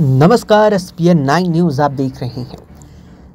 नमस्कार S P N nine news आप देख रहे हैं।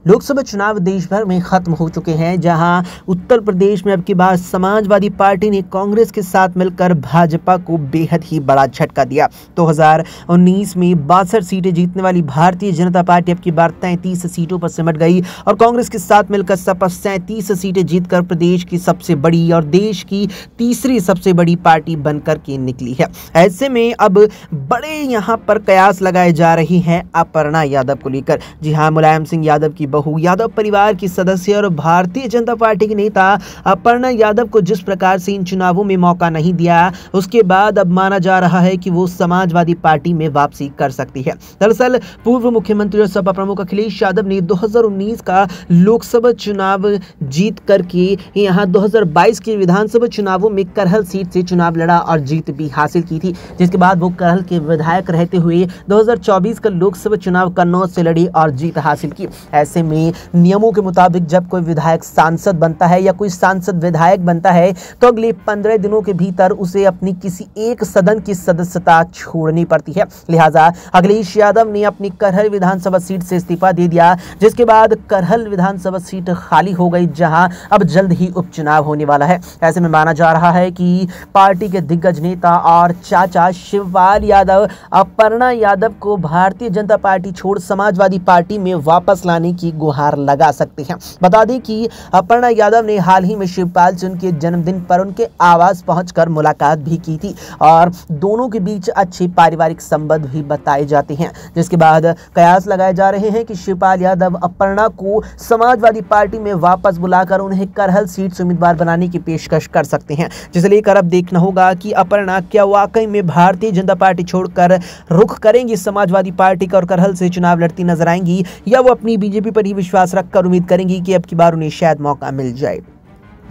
लोकसभा चुनाव देश भर में खत्म हो चुके हैं, जहाँ उत्तर प्रदेश में अब की बार समाजवादी पार्टी ने कांग्रेस के साथ मिलकर भाजपा को बेहद ही बड़ा झटका दिया। 2019 में बासठ सीटें जीतने वाली भारतीय जनता पार्टी अब की बार तैंतीस सीटों पर सिमट गई और कांग्रेस के साथ मिलकर सपा सैंतीस सीटें जीतकर प्रदेश की सबसे बड़ी और देश की तीसरी सबसे बड़ी पार्टी बनकर के निकली है। ऐसे में अब बड़े यहाँ पर कयास लगाए जा रही हैं अपर्णा यादव को लेकर। जी हाँ मुलायम सिंह यादव की बहू यादव परिवार की सदस्य और भारतीय जनता पार्टी के नेता अपर्णा यादव को जिस प्रकार से इन चुनावों में मौका नहीं दिया, उसके बाद अब माना जा रहा है कि वो समाजवादी पार्टी में वापसी कर सकती है। दरअसल, पूर्व मुख्यमंत्री और सपा प्रमुख अखिलेश यादव ने 2019 का लोकसभा चुनाव जीत करके यहाँ 2022 के विधानसभा चुनावों में करहल सीट से चुनाव लड़ा और जीत भी हासिल की थी। जिसके बाद वो करहल के विधायक रहते हुए 2024 का लोकसभा चुनाव कन्नौज से लड़ी और जीत हासिल की। ऐसे में नियमों के मुताबिक जब कोई विधायक सांसद बनता है या कोई सांसद विधायक बनता है तो अगले पंद्रह दिनों के भीतर उसे अपनी किसी एक सदन की सदस्यता छोड़नी पड़ती है। लिहाजा अखिलेश यादव ने अपनी करहल विधानसभा सीट से इस्तीफा दे दिया, जिसके बाद करहल विधानसभा सीट खाली हो गई, जहाँ अब जल्द ही उपचुनाव होने वाला है। ऐसे में माना जा रहा है कि पार्टी के दिग्गज नेता और चाचा शिवपाल यादव, अपर्णा यादव को भारतीय जनता पार्टी छोड़ समाजवादी पार्टी में वापस लाने की गुहार लगा सकते हैं। बता दें कि अपर्णा यादव ने हाल ही में शिवपाल से उनके जन्मदिन पर उनके आवास पहुंचकर मुलाकात भी की थी और दोनों के बीच अच्छे पारिवारिक संबंध भी बताए जाते हैं। जिसके बाद कयास लगाए जा रहे हैं कि शिवपाल यादव अपर्णा को समाजवादी पार्टी में वापस बुलाकर उन्हें करहल सीट से उम्मीदवार बनाने की पेशकश कर सकते हैं। जिसे लेकर अब देखना होगा कि अपर्णा क्या वाकई में भारतीय जनता पार्टी छोड़कर रुख करेंगी? समाजवादी पार्टी का और करहल से चुनाव लड़ती नज़र आएँगी या वो अपनी बीजेपी पर ही विश्वास रखकर उम्मीद करेंगी कि अब की बार उन्हें शायद मौका मिल जाए।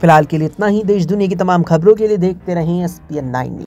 फ़िलहाल के लिए इतना ही। देश दुनिया की तमाम खबरों के लिए देखते रहें एस पी एन नाइन